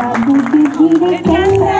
Baju tidur.